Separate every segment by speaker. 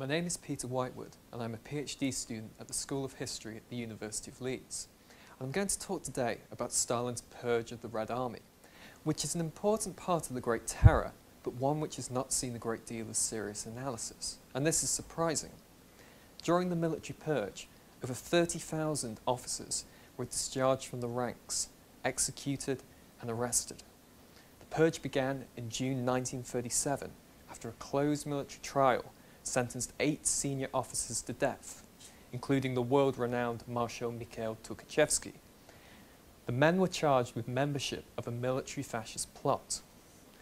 Speaker 1: My name is Peter Whitewood and I'm a PhD student at the School of History at the University of Leeds. I'm going to talk today about Stalin's purge of the Red Army, which is an important part of the Great Terror, but one which has not seen a great deal of serious analysis. And this is surprising. During the military purge, over 30,000 officers were discharged from the ranks, executed and arrested. The purge began in June 1937 after a closed military trial sentenced eight senior officers to death, including the world-renowned Marshal Mikhail Tukhachevsky. The men were charged with membership of a military fascist plot,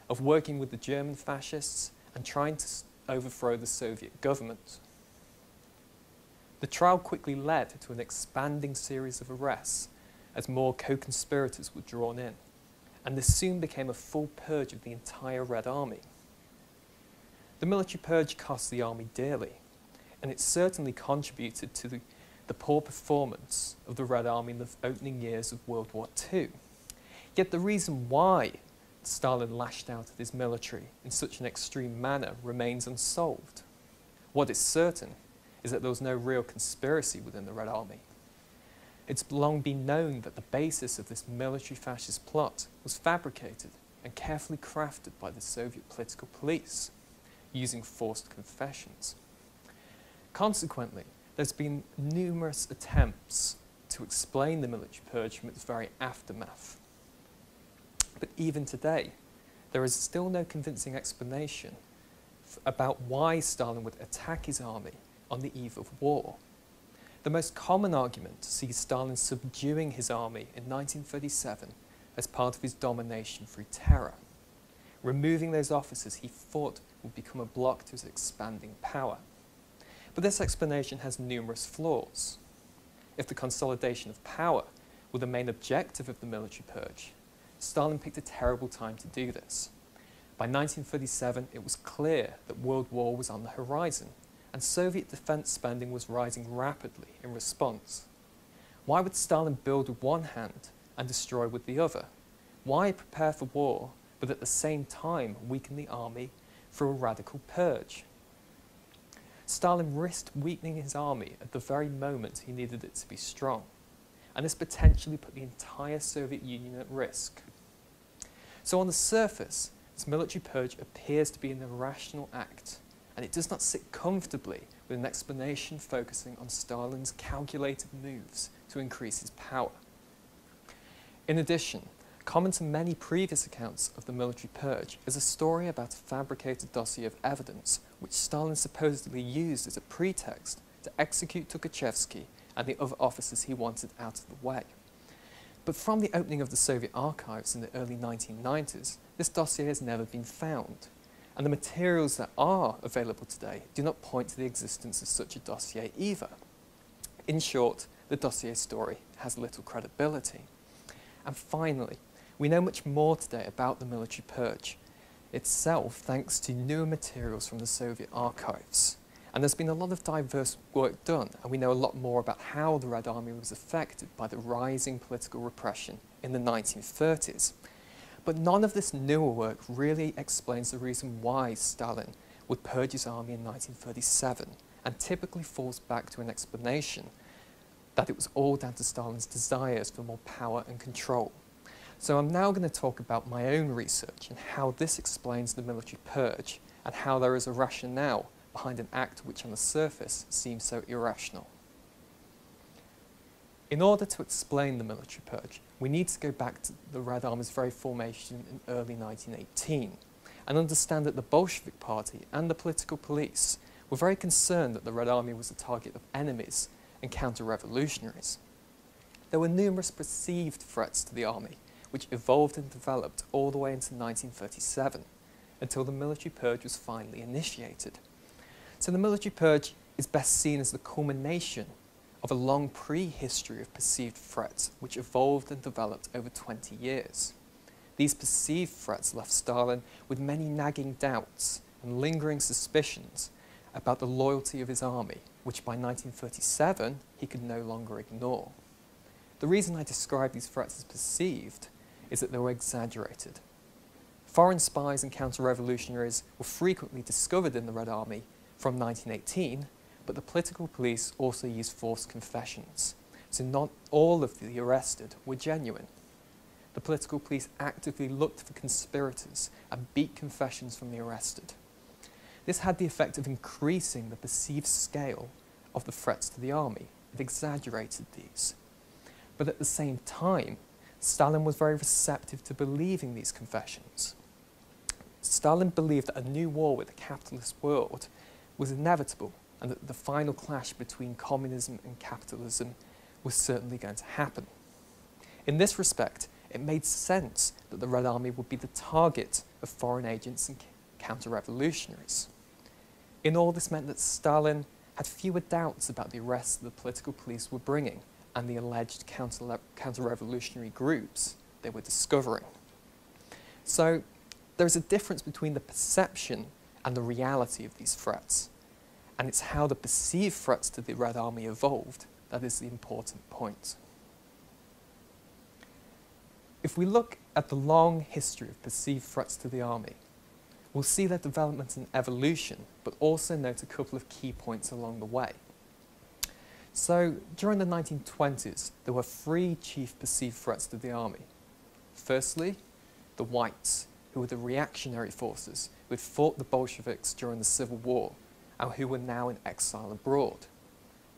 Speaker 1: of working with the German fascists and trying to overthrow the Soviet government. The trial quickly led to an expanding series of arrests as more co-conspirators were drawn in, and this soon became a full purge of the entire Red Army. The military purge cost the army dearly, and it certainly contributed to the, the poor performance of the Red Army in the opening years of World War II. Yet the reason why Stalin lashed out at his military in such an extreme manner remains unsolved. What is certain is that there was no real conspiracy within the Red Army. It's long been known that the basis of this military fascist plot was fabricated and carefully crafted by the Soviet political police using forced confessions. Consequently, there's been numerous attempts to explain the military purge from its very aftermath. But even today, there is still no convincing explanation about why Stalin would attack his army on the eve of war. The most common argument sees Stalin subduing his army in 1937 as part of his domination through terror. Removing those officers he thought would become a block to its expanding power. But this explanation has numerous flaws. If the consolidation of power were the main objective of the military purge, Stalin picked a terrible time to do this. By 1937, it was clear that World War was on the horizon, and Soviet defense spending was rising rapidly in response. Why would Stalin build with one hand and destroy with the other? Why prepare for war, but at the same time weaken the army through a radical purge. Stalin risked weakening his army at the very moment he needed it to be strong, and this potentially put the entire Soviet Union at risk. So on the surface, this military purge appears to be an irrational act, and it does not sit comfortably with an explanation focusing on Stalin's calculated moves to increase his power. In addition, Common to many previous accounts of the military purge is a story about a fabricated dossier of evidence which Stalin supposedly used as a pretext to execute Tukhachevsky and the other officers he wanted out of the way. But from the opening of the Soviet archives in the early 1990s, this dossier has never been found. And the materials that are available today do not point to the existence of such a dossier either. In short, the dossier story has little credibility. And finally, we know much more today about the military purge itself thanks to newer materials from the Soviet archives. And there's been a lot of diverse work done, and we know a lot more about how the Red Army was affected by the rising political repression in the 1930s. But none of this newer work really explains the reason why Stalin would purge his army in 1937, and typically falls back to an explanation that it was all down to Stalin's desires for more power and control. So I'm now going to talk about my own research and how this explains the military purge and how there is a rationale behind an act which on the surface seems so irrational. In order to explain the military purge, we need to go back to the Red Army's very formation in early 1918 and understand that the Bolshevik Party and the political police were very concerned that the Red Army was the target of enemies and counter-revolutionaries. There were numerous perceived threats to the army, which evolved and developed all the way into 1937, until the military purge was finally initiated. So the military purge is best seen as the culmination of a long pre-history of perceived threats which evolved and developed over 20 years. These perceived threats left Stalin with many nagging doubts and lingering suspicions about the loyalty of his army, which by 1937 he could no longer ignore. The reason I describe these threats as perceived is that they were exaggerated. Foreign spies and counter-revolutionaries were frequently discovered in the Red Army from 1918, but the political police also used forced confessions, so not all of the arrested were genuine. The political police actively looked for conspirators and beat confessions from the arrested. This had the effect of increasing the perceived scale of the threats to the army. It exaggerated these. But at the same time, Stalin was very receptive to believing these confessions. Stalin believed that a new war with the capitalist world was inevitable and that the final clash between communism and capitalism was certainly going to happen. In this respect, it made sense that the Red Army would be the target of foreign agents and counter-revolutionaries. In all, this meant that Stalin had fewer doubts about the arrests the political police were bringing and the alleged counter-revolutionary groups they were discovering. So there's a difference between the perception and the reality of these threats, and it's how the perceived threats to the Red Army evolved that is the important point. If we look at the long history of perceived threats to the army, we'll see their development and evolution, but also note a couple of key points along the way. So, during the 1920s, there were three chief perceived threats to the army. Firstly, the whites, who were the reactionary forces who had fought the Bolsheviks during the Civil War and who were now in exile abroad.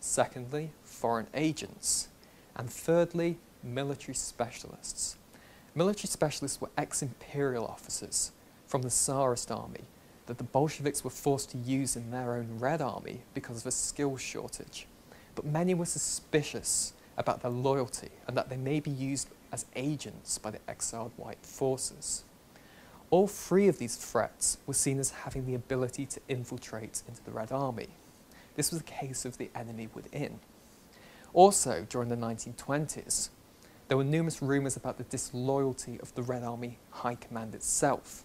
Speaker 1: Secondly, foreign agents. And thirdly, military specialists. Military specialists were ex-imperial officers from the Tsarist army that the Bolsheviks were forced to use in their own Red Army because of a skills shortage. But many were suspicious about their loyalty and that they may be used as agents by the exiled white forces. All three of these threats were seen as having the ability to infiltrate into the Red Army. This was a case of the enemy within. Also, during the 1920s, there were numerous rumours about the disloyalty of the Red Army High Command itself.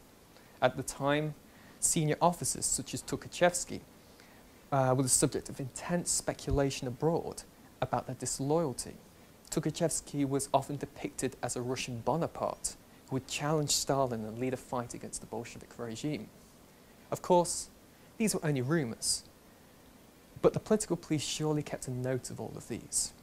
Speaker 1: At the time, senior officers such as Tukhachevsky uh, were the subject of intense speculation abroad about their disloyalty. Tukhachevsky was often depicted as a Russian Bonaparte who would challenge Stalin and lead a fight against the Bolshevik regime. Of course, these were only rumours, but the political police surely kept a note of all of these.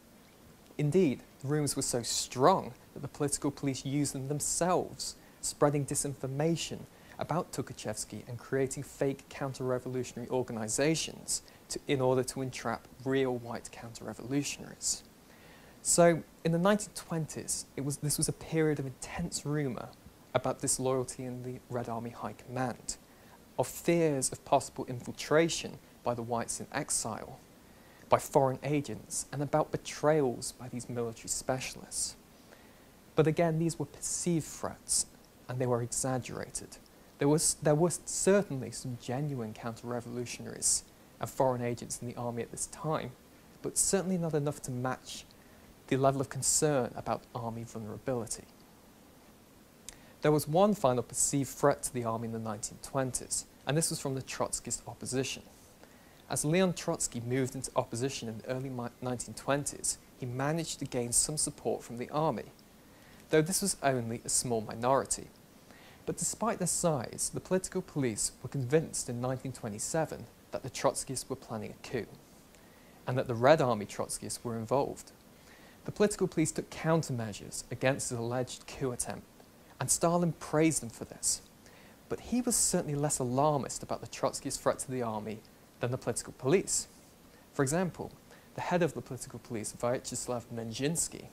Speaker 1: Indeed, the rumours were so strong that the political police used them themselves, spreading disinformation about Tukhachevsky and creating fake counter-revolutionary organisations in order to entrap real white counter-revolutionaries. So, in the 1920s, was, this was a period of intense rumour about disloyalty in the Red Army High Command, of fears of possible infiltration by the whites in exile, by foreign agents and about betrayals by these military specialists. But again, these were perceived threats and they were exaggerated. There, was, there were certainly some genuine counter-revolutionaries and foreign agents in the army at this time, but certainly not enough to match the level of concern about army vulnerability. There was one final perceived threat to the army in the 1920s, and this was from the Trotskyist opposition. As Leon Trotsky moved into opposition in the early 1920s, he managed to gain some support from the army, though this was only a small minority. But despite their size, the political police were convinced in 1927 that the Trotskyists were planning a coup, and that the Red Army Trotskyists were involved. The political police took countermeasures against the alleged coup attempt, and Stalin praised them for this. But he was certainly less alarmist about the Trotskyist threat to the army than the political police. For example, the head of the political police, Vyacheslav Menzhinsky,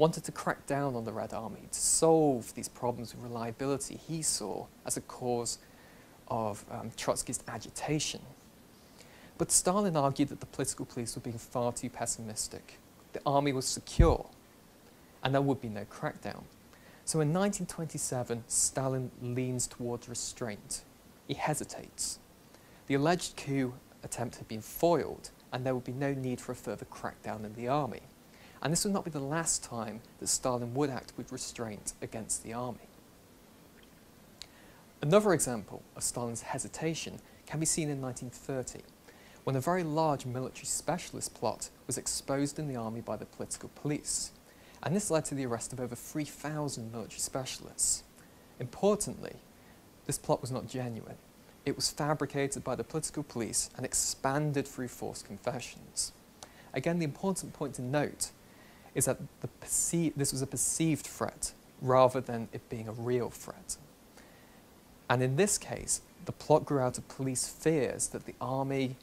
Speaker 1: wanted to crack down on the Red Army to solve these problems with reliability he saw as a cause of um, Trotsky's agitation. But Stalin argued that the political police were being far too pessimistic. The army was secure, and there would be no crackdown. So in 1927, Stalin leans towards restraint. He hesitates. The alleged coup attempt had been foiled, and there would be no need for a further crackdown in the army. And this would not be the last time that Stalin would act with restraint against the army. Another example of Stalin's hesitation can be seen in 1930, when a very large military specialist plot was exposed in the army by the political police, and this led to the arrest of over 3,000 military specialists. Importantly, this plot was not genuine. it was fabricated by the political police and expanded through forced confessions. Again, the important point to note is that this was a perceived threat rather than it being a real threat. And in this case, the plot grew out of police fears that the army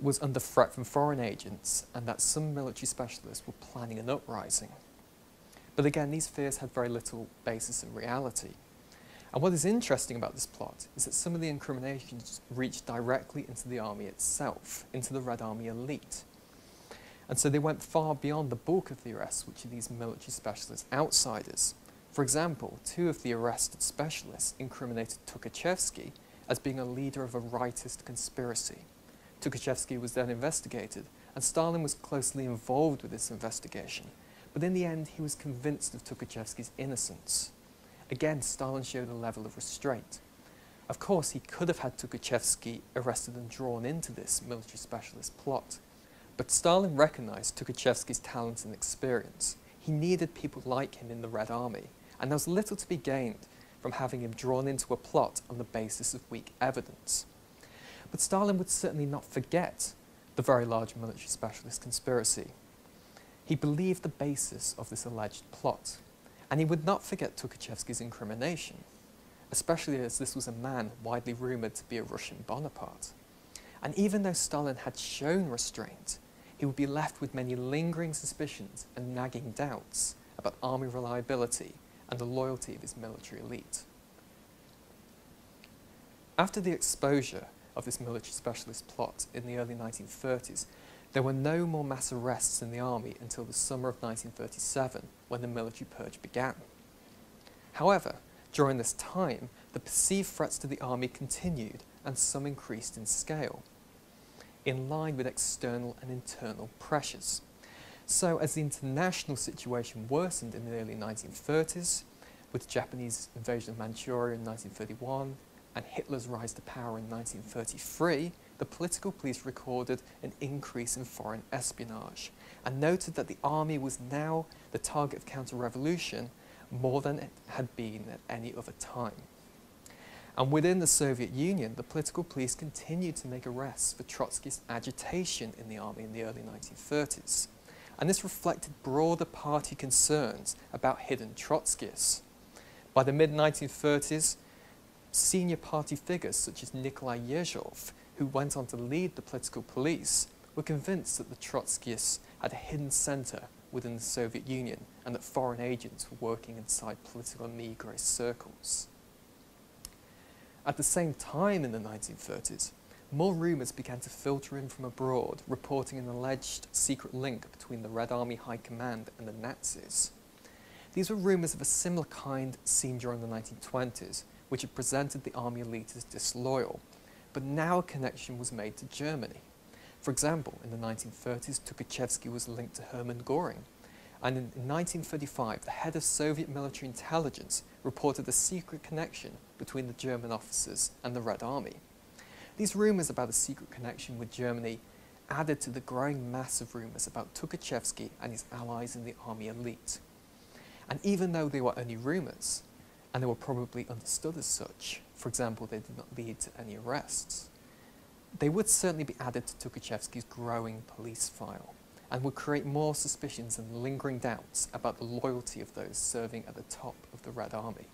Speaker 1: was under threat from foreign agents and that some military specialists were planning an uprising. But again, these fears had very little basis in reality. And what is interesting about this plot is that some of the incriminations reached directly into the army itself, into the Red Army elite. And so they went far beyond the bulk of the arrests, which are these military specialist outsiders. For example, two of the arrested specialists incriminated Tukhachevsky as being a leader of a rightist conspiracy. Tukhachevsky was then investigated, and Stalin was closely involved with this investigation. But in the end, he was convinced of Tukhachevsky's innocence. Again, Stalin showed a level of restraint. Of course, he could have had Tukhachevsky arrested and drawn into this military specialist plot, but Stalin recognized Tukhachevsky's talent and experience. He needed people like him in the Red Army, and there was little to be gained from having him drawn into a plot on the basis of weak evidence. But Stalin would certainly not forget the very large military specialist conspiracy. He believed the basis of this alleged plot, and he would not forget Tukhachevsky's incrimination, especially as this was a man widely rumoured to be a Russian Bonaparte. And even though Stalin had shown restraint, he would be left with many lingering suspicions and nagging doubts about army reliability and the loyalty of his military elite. After the exposure of this military specialist plot in the early 1930s, there were no more mass arrests in the army until the summer of 1937, when the military purge began. However, during this time, the perceived threats to the army continued and some increased in scale in line with external and internal pressures. So as the international situation worsened in the early 1930s, with the Japanese invasion of Manchuria in 1931 and Hitler's rise to power in 1933, the political police recorded an increase in foreign espionage and noted that the army was now the target of counter-revolution more than it had been at any other time. And within the Soviet Union, the political police continued to make arrests for Trotskyist agitation in the army in the early 1930s. And this reflected broader party concerns about hidden Trotskyists. By the mid-1930s, senior party figures such as Nikolai Yezhov, who went on to lead the political police, were convinced that the Trotskyists had a hidden centre within the Soviet Union and that foreign agents were working inside political emigre circles. At the same time in the 1930s, more rumours began to filter in from abroad, reporting an alleged secret link between the Red Army High Command and the Nazis. These were rumours of a similar kind seen during the 1920s, which had presented the army elite as disloyal, but now a connection was made to Germany. For example, in the 1930s, Tukhachevsky was linked to Hermann Göring, and in 1935, the head of Soviet military intelligence reported a secret connection between the German officers and the Red Army. These rumours about a secret connection with Germany added to the growing mass of rumours about Tukhachevsky and his allies in the army elite. And even though they were only rumours, and they were probably understood as such, for example, they did not lead to any arrests, they would certainly be added to Tukhachevsky's growing police file and would create more suspicions and lingering doubts about the loyalty of those serving at the top of the Red Army.